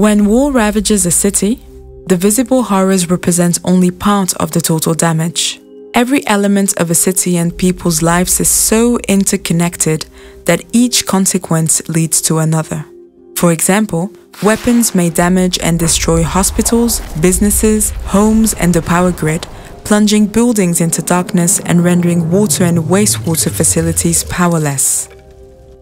When war ravages a city, the visible horrors represent only part of the total damage. Every element of a city and people's lives is so interconnected that each consequence leads to another. For example, weapons may damage and destroy hospitals, businesses, homes, and the power grid, plunging buildings into darkness and rendering water and wastewater facilities powerless.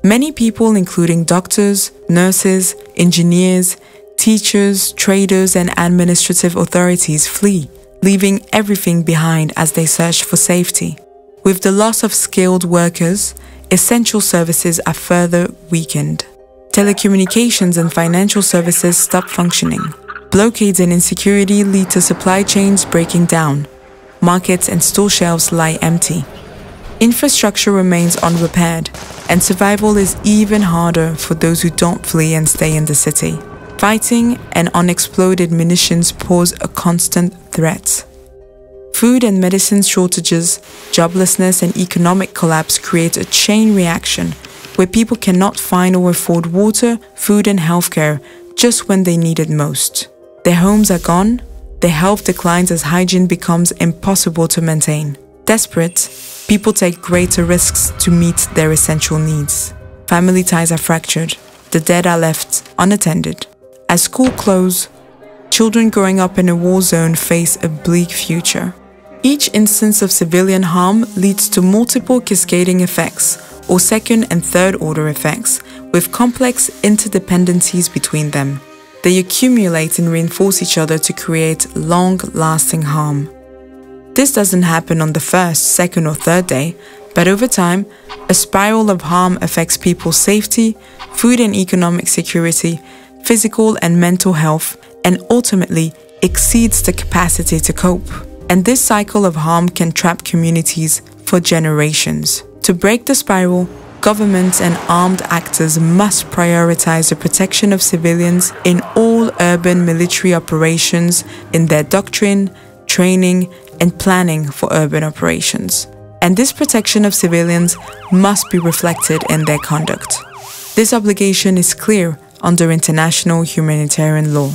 Many people, including doctors, nurses, engineers, teachers, traders, and administrative authorities flee, leaving everything behind as they search for safety. With the loss of skilled workers, essential services are further weakened. Telecommunications and financial services stop functioning. Blockades and insecurity lead to supply chains breaking down. Markets and store shelves lie empty. Infrastructure remains unrepaired, and survival is even harder for those who don't flee and stay in the city. Fighting and unexploded munitions pose a constant threat. Food and medicine shortages, joblessness, and economic collapse create a chain reaction where people cannot find or afford water, food, and healthcare just when they need it most. Their homes are gone, their health declines as hygiene becomes impossible to maintain. Desperate, people take greater risks to meet their essential needs. Family ties are fractured, the dead are left unattended. As schools close, children growing up in a war zone face a bleak future. Each instance of civilian harm leads to multiple cascading effects, or second and third order effects, with complex interdependencies between them. They accumulate and reinforce each other to create long lasting harm. This doesn't happen on the first, second, or third day, but over time, a spiral of harm affects people's safety, food and economic security, physical and mental health, and ultimately exceeds the capacity to cope. And this cycle of harm can trap communities for generations. To break the spiral, governments and armed actors must prioritize the protection of civilians in all urban military operations in their doctrine, training, and planning for urban operations. And this protection of civilians must be reflected in their conduct. This obligation is clear under international humanitarian law.